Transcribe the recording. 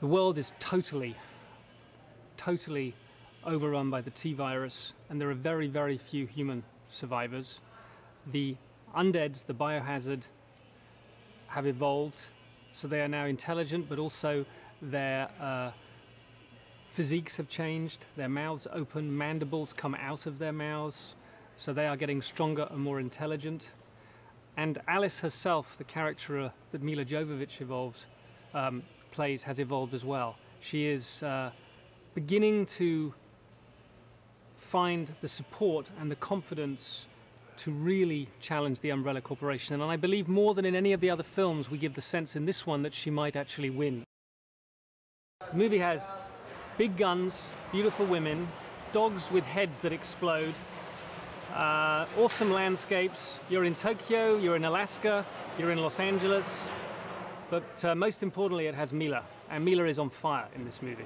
The world is totally, totally overrun by the T virus, and there are very, very few human survivors. The undeads, the biohazard, have evolved, so they are now intelligent, but also their uh, physiques have changed. Their mouths open, mandibles come out of their mouths, so they are getting stronger and more intelligent. And Alice herself, the character that Milla Jovovich evolves, um, plays has evolved as well. She is uh, beginning to find the support and the confidence to really challenge the Umbrella Corporation. And I believe more than in any of the other films, we give the sense in this one that she might actually win. The movie has big guns, beautiful women, dogs with heads that explode, uh, awesome landscapes. You're in Tokyo, you're in Alaska, you're in Los Angeles, but uh, most importantly, it has Milla, and Milla is on fire in this movie.